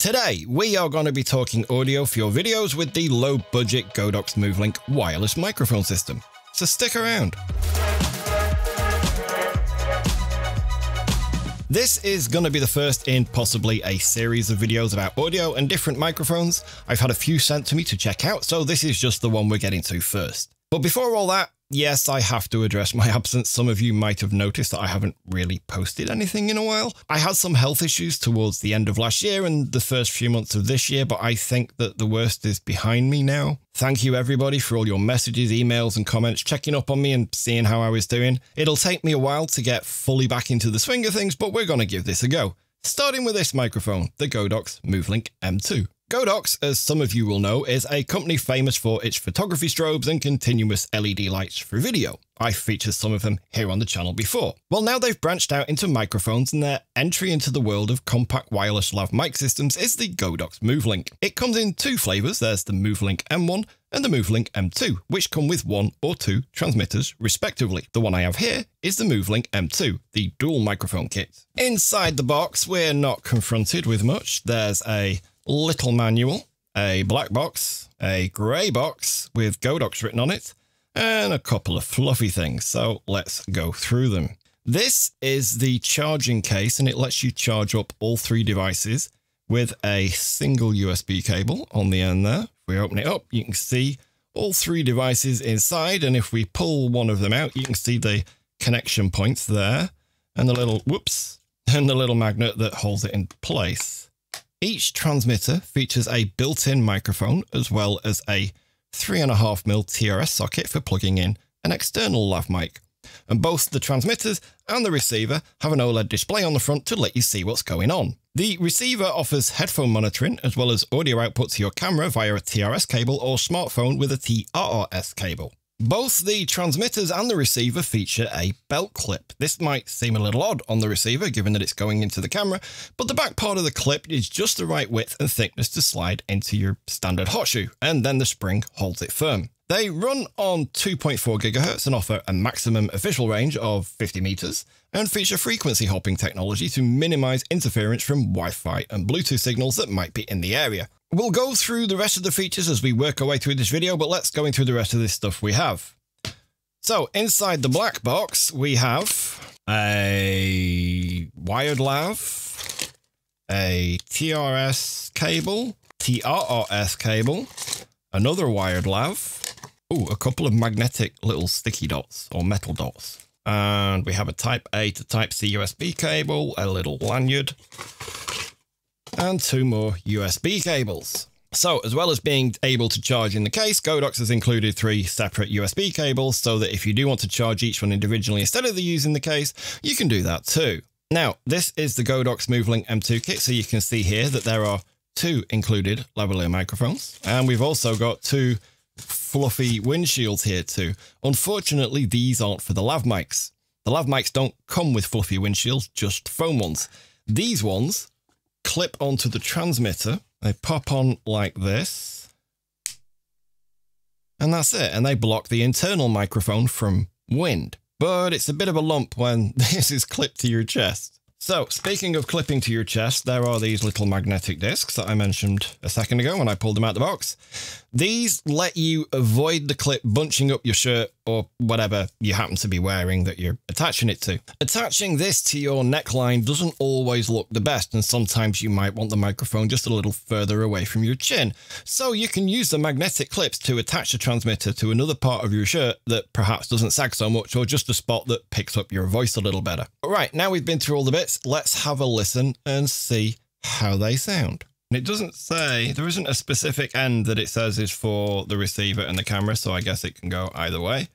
Today, we are going to be talking audio for your videos with the low budget Godox MoveLink wireless microphone system. So stick around. This is going to be the first in possibly a series of videos about audio and different microphones. I've had a few sent to me to check out, so this is just the one we're getting to first. But before all that, yes, I have to address my absence. Some of you might have noticed that I haven't really posted anything in a while. I had some health issues towards the end of last year and the first few months of this year, but I think that the worst is behind me now. Thank you everybody for all your messages, emails and comments, checking up on me and seeing how I was doing. It'll take me a while to get fully back into the swing of things, but we're going to give this a go. Starting with this microphone, the Godox MoveLink M2. Godox, as some of you will know, is a company famous for its photography strobes and continuous LED lights for video. I've featured some of them here on the channel before. Well, now they've branched out into microphones and their entry into the world of compact wireless lav mic systems is the Godox MoveLink. It comes in two flavors. There's the MoveLink M1 and the MoveLink M2, which come with one or two transmitters respectively. The one I have here is the MoveLink M2, the dual microphone kit. Inside the box, we're not confronted with much. There's a little manual, a black box, a grey box with Godox written on it, and a couple of fluffy things. So let's go through them. This is the charging case and it lets you charge up all three devices with a single USB cable on the end there. If we open it up, you can see all three devices inside. And if we pull one of them out, you can see the connection points there and the little, whoops, and the little magnet that holds it in place. Each transmitter features a built-in microphone as well as a 3.5mm TRS socket for plugging in an external lav mic. And both the transmitters and the receiver have an OLED display on the front to let you see what's going on. The receiver offers headphone monitoring as well as audio output to your camera via a TRS cable or smartphone with a TRRS cable. Both the transmitters and the receiver feature a belt clip. This might seem a little odd on the receiver given that it's going into the camera, but the back part of the clip is just the right width and thickness to slide into your standard hot shoe, and then the spring holds it firm. They run on 2.4 GHz and offer a maximum official range of 50 meters and feature frequency hopping technology to minimize interference from Wi-Fi and Bluetooth signals that might be in the area. We'll go through the rest of the features as we work our way through this video, but let's go into the rest of this stuff we have. So inside the black box, we have a wired lav, a TRS cable, TRRS cable, another wired lav, oh, a couple of magnetic little sticky dots or metal dots. And we have a type A to type C USB cable, a little lanyard, and two more USB cables. So, as well as being able to charge in the case, Godox has included three separate USB cables so that if you do want to charge each one individually instead of the using the case, you can do that too. Now, this is the Godox MoveLink M2 kit, so you can see here that there are two included lavalier microphones, and we've also got two fluffy windshields here too. Unfortunately, these aren't for the lav mics. The lav mics don't come with fluffy windshields, just foam ones. These ones clip onto the transmitter. They pop on like this. And that's it. And they block the internal microphone from wind. But it's a bit of a lump when this is clipped to your chest. So, speaking of clipping to your chest, there are these little magnetic discs that I mentioned a second ago when I pulled them out of the box. These let you avoid the clip bunching up your shirt or whatever you happen to be wearing that you're attaching it to. Attaching this to your neckline doesn't always look the best and sometimes you might want the microphone just a little further away from your chin. So you can use the magnetic clips to attach the transmitter to another part of your shirt that perhaps doesn't sag so much or just a spot that picks up your voice a little better. All right, now we've been through all the bits, let's have a listen and see how they sound. And it doesn't say, there isn't a specific end that it says is for the receiver and the camera, so I guess it can go either way.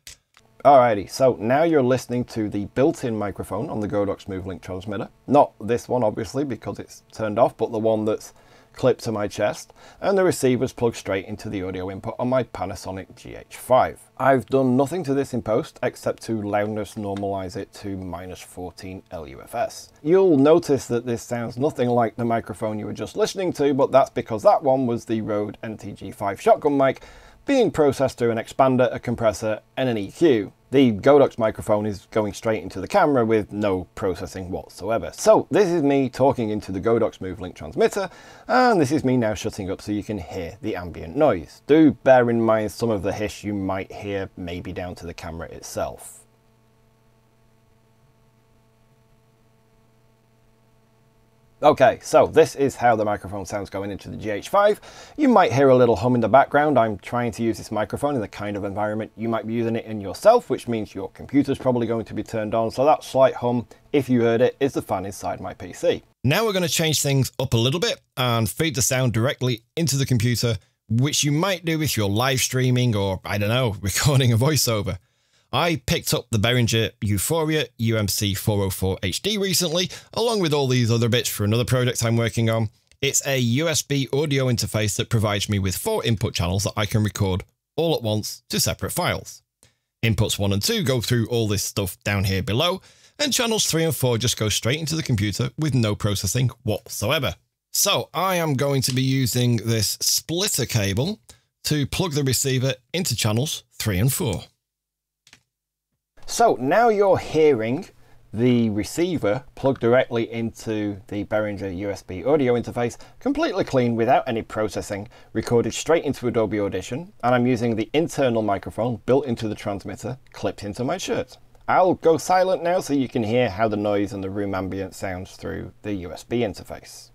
Alrighty, so now you're listening to the built-in microphone on the Godox MoveLink transmitter. Not this one, obviously, because it's turned off, but the one that's clipped to my chest, and the receiver's plugged straight into the audio input on my Panasonic GH5. I've done nothing to this in post except to loudness normalize it to minus 14 LUFS. You'll notice that this sounds nothing like the microphone you were just listening to, but that's because that one was the Rode NTG5 shotgun mic, being processed through an expander, a compressor and an EQ. The Godox microphone is going straight into the camera with no processing whatsoever. So this is me talking into the Godox MoveLink transmitter and this is me now shutting up so you can hear the ambient noise. Do bear in mind some of the hiss you might hear maybe down to the camera itself. Okay, so this is how the microphone sounds going into the GH5. You might hear a little hum in the background. I'm trying to use this microphone in the kind of environment you might be using it in yourself, which means your computer's probably going to be turned on. So that slight hum, if you heard it, is the fan inside my PC. Now we're going to change things up a little bit and feed the sound directly into the computer, which you might do if you're live streaming or, I don't know, recording a voiceover. I picked up the Behringer Uphoria UMC 404 HD recently, along with all these other bits for another project I'm working on. It's a USB audio interface that provides me with four input channels that I can record all at once to separate files. Inputs 1 and 2 go through all this stuff down here below, and channels 3 and 4 just go straight into the computer with no processing whatsoever. So I am going to be using this splitter cable to plug the receiver into channels 3 and 4. So now you're hearing the receiver plugged directly into the Behringer USB audio interface, completely clean without any processing, recorded straight into Adobe Audition, and I'm using the internal microphone built into the transmitter, clipped into my shirt. I'll go silent now so you can hear how the noise and the room ambient sounds through the USB interface.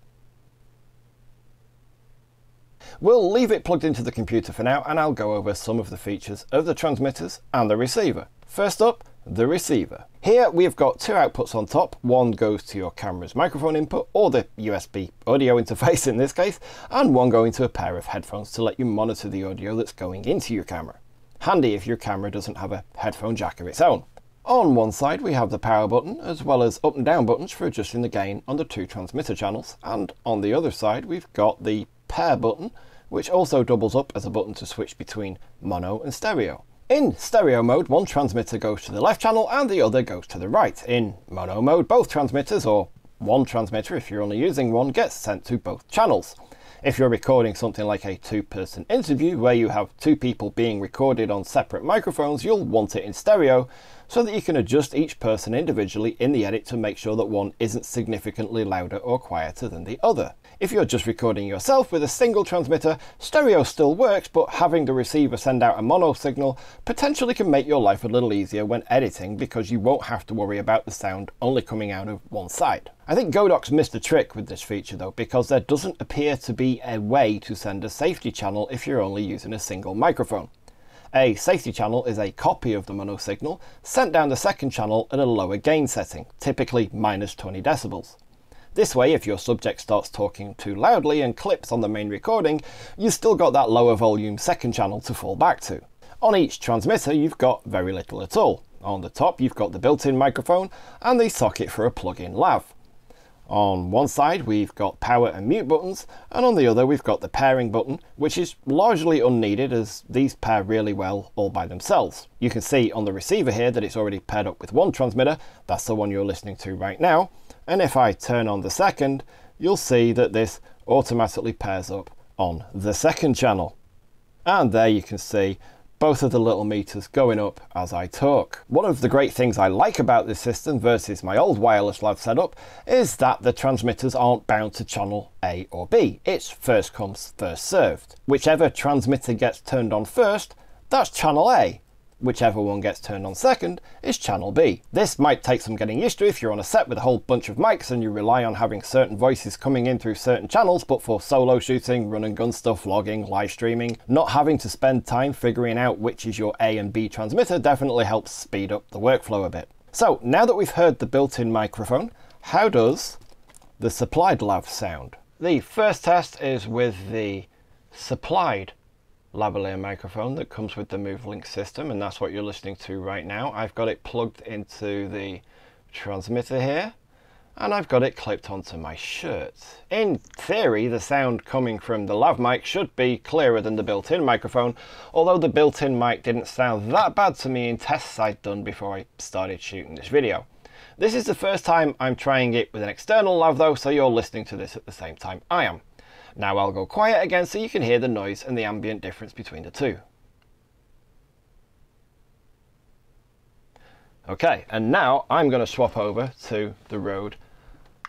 We'll leave it plugged into the computer for now and I'll go over some of the features of the transmitters and the receiver. First up, the receiver. Here we've got two outputs on top. One goes to your camera's microphone input or the USB audio interface in this case, and one going to a pair of headphones to let you monitor the audio that's going into your camera. Handy if your camera doesn't have a headphone jack of its own. On one side we have the power button as well as up and down buttons for adjusting the gain on the two transmitter channels and on the other side we've got the pair button which also doubles up as a button to switch between mono and stereo. In stereo mode, one transmitter goes to the left channel and the other goes to the right. In mono mode, both transmitters, or one transmitter if you're only using one, gets sent to both channels. If you're recording something like a two-person interview where you have two people being recorded on separate microphones, you'll want it in stereo so that you can adjust each person individually in the edit to make sure that one isn't significantly louder or quieter than the other. If you're just recording yourself with a single transmitter, stereo still works, but having the receiver send out a mono signal potentially can make your life a little easier when editing because you won't have to worry about the sound only coming out of one side. I think Godox missed a trick with this feature though, because there doesn't appear to be a way to send a safety channel if you're only using a single microphone. A safety channel is a copy of the mono signal sent down the second channel at a lower gain setting, typically minus 20 decibels. This way, if your subject starts talking too loudly and clips on the main recording, you've still got that lower volume second channel to fall back to. On each transmitter, you've got very little at all. On the top, you've got the built-in microphone and the socket for a plug-in lav. On one side, we've got power and mute buttons, and on the other, we've got the pairing button, which is largely unneeded as these pair really well all by themselves. You can see on the receiver here that it's already paired up with one transmitter, that's the one you're listening to right now, and if I turn on the second, you'll see that this automatically pairs up on the second channel. And there you can see both of the little meters going up as I talk. One of the great things I like about this system versus my old wireless lav setup is that the transmitters aren't bound to channel A or B. It's first comes, first served. Whichever transmitter gets turned on first, that's channel A whichever one gets turned on second is channel B. This might take some getting used to if you're on a set with a whole bunch of mics and you rely on having certain voices coming in through certain channels, but for solo shooting, run and gun stuff, vlogging, live streaming, not having to spend time figuring out which is your A and B transmitter definitely helps speed up the workflow a bit. So now that we've heard the built-in microphone, how does the supplied lav sound? The first test is with the supplied lavalier microphone that comes with the MoveLink system and that's what you're listening to right now. I've got it plugged into the transmitter here and I've got it clipped onto my shirt. In theory, the sound coming from the lav mic should be clearer than the built-in microphone, although the built-in mic didn't sound that bad to me in tests I'd done before I started shooting this video. This is the first time I'm trying it with an external lav though, so you're listening to this at the same time I am. Now I'll go quiet again so you can hear the noise and the ambient difference between the two. Okay, and now I'm going to swap over to the Rode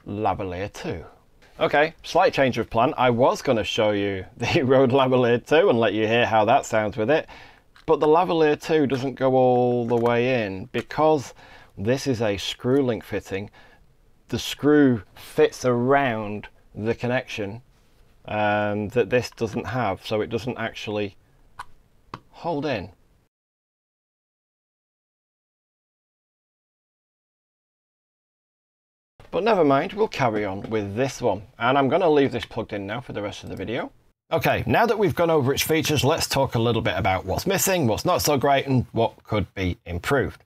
Lavalier 2. Okay, slight change of plan. I was going to show you the Rode Lavalier 2 and let you hear how that sounds with it, but the Lavalier 2 doesn't go all the way in because this is a screw link fitting. The screw fits around the connection um, that this doesn't have, so it doesn't actually hold in. But never mind, we'll carry on with this one. And I'm going to leave this plugged in now for the rest of the video. Okay, now that we've gone over its features, let's talk a little bit about what's missing, what's not so great, and what could be improved.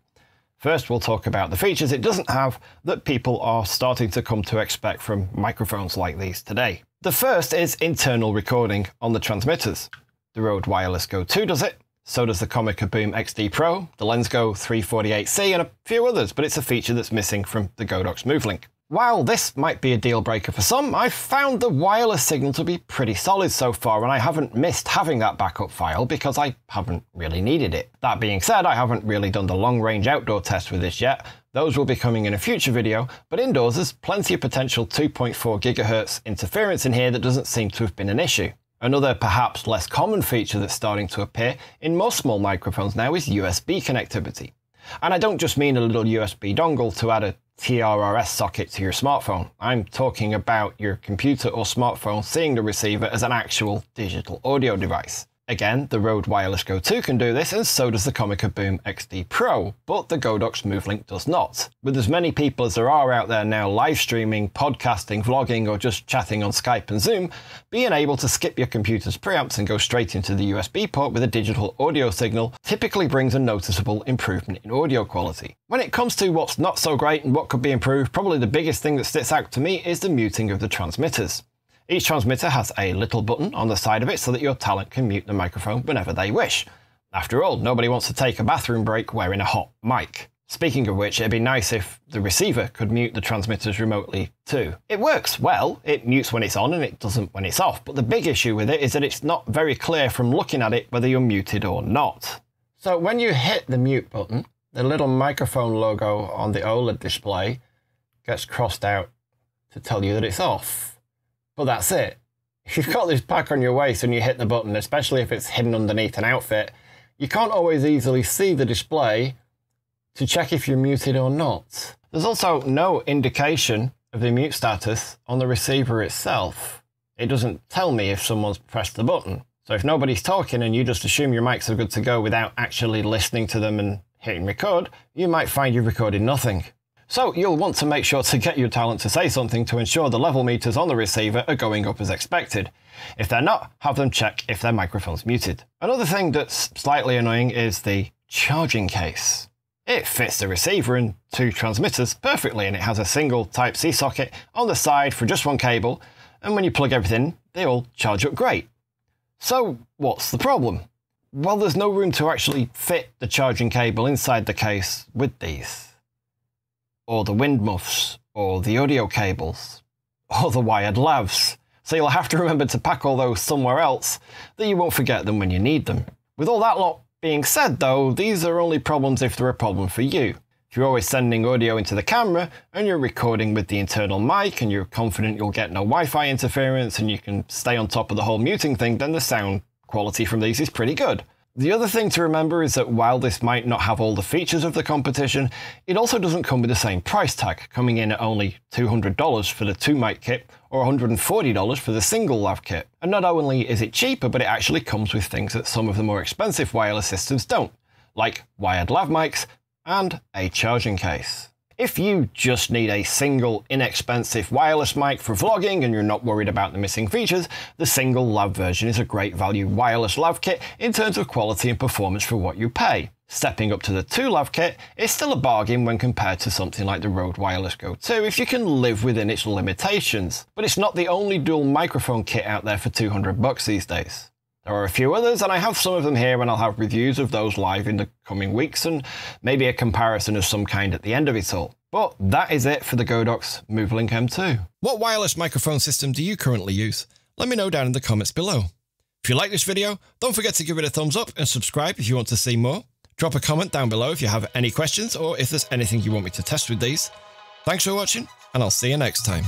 First, we'll talk about the features it doesn't have that people are starting to come to expect from microphones like these today. The first is internal recording on the transmitters. The Rode Wireless Go 2 does it, so does the Comica Boom XD Pro, the Lensgo 348C, and a few others, but it's a feature that's missing from the Godox MoveLink. While this might be a deal breaker for some, I've found the wireless signal to be pretty solid so far and I haven't missed having that backup file because I haven't really needed it. That being said, I haven't really done the long range outdoor test with this yet. Those will be coming in a future video, but indoors there's plenty of potential 2.4 GHz interference in here that doesn't seem to have been an issue. Another perhaps less common feature that's starting to appear in most small microphones now is USB connectivity. And I don't just mean a little USB dongle to add a TRRS socket to your smartphone. I'm talking about your computer or smartphone seeing the receiver as an actual digital audio device. Again, the Rode Wireless Go 2 can do this, and so does the Comica Boom XD Pro, but the Godox MoveLink does not. With as many people as there are out there now live streaming, podcasting, vlogging, or just chatting on Skype and Zoom, being able to skip your computer's preamps and go straight into the USB port with a digital audio signal typically brings a noticeable improvement in audio quality. When it comes to what's not so great and what could be improved, probably the biggest thing that sticks out to me is the muting of the transmitters. Each transmitter has a little button on the side of it so that your talent can mute the microphone whenever they wish. After all, nobody wants to take a bathroom break wearing a hot mic. Speaking of which, it'd be nice if the receiver could mute the transmitters remotely too. It works well, it mutes when it's on and it doesn't when it's off, but the big issue with it is that it's not very clear from looking at it whether you're muted or not. So when you hit the mute button, the little microphone logo on the OLED display gets crossed out to tell you that it's off. But that's it. If you've got this pack on your waist and you hit the button, especially if it's hidden underneath an outfit, you can't always easily see the display to check if you're muted or not. There's also no indication of the mute status on the receiver itself. It doesn't tell me if someone's pressed the button. So if nobody's talking and you just assume your mics are good to go without actually listening to them and hitting record, you might find you've recorded nothing. So you'll want to make sure to get your talent to say something to ensure the level meters on the receiver are going up as expected. If they're not, have them check if their microphone's muted. Another thing that's slightly annoying is the charging case. It fits the receiver and two transmitters perfectly and it has a single Type-C socket on the side for just one cable and when you plug everything, they all charge up great. So what's the problem? Well, there's no room to actually fit the charging cable inside the case with these or the wind muffs, or the audio cables, or the wired lavs. So you'll have to remember to pack all those somewhere else, that you won't forget them when you need them. With all that lot being said though, these are only problems if they're a problem for you. If you're always sending audio into the camera and you're recording with the internal mic and you're confident you'll get no Wi-Fi interference and you can stay on top of the whole muting thing, then the sound quality from these is pretty good. The other thing to remember is that while this might not have all the features of the competition, it also doesn't come with the same price tag, coming in at only $200 for the two mic kit or $140 for the single lav kit. And not only is it cheaper, but it actually comes with things that some of the more expensive wireless systems don't, like wired lav mics and a charging case. If you just need a single inexpensive wireless mic for vlogging and you're not worried about the missing features, the single lav version is a great value wireless lav kit in terms of quality and performance for what you pay. Stepping up to the 2 lav kit is still a bargain when compared to something like the Rode Wireless Go 2 if you can live within its limitations. But it's not the only dual microphone kit out there for 200 bucks these days. There are a few others, and I have some of them here, and I'll have reviews of those live in the coming weeks, and maybe a comparison of some kind at the end of it all. But that is it for the Godox MoveLink M2. What wireless microphone system do you currently use? Let me know down in the comments below. If you like this video, don't forget to give it a thumbs up and subscribe if you want to see more. Drop a comment down below if you have any questions or if there's anything you want me to test with these. Thanks for watching, and I'll see you next time.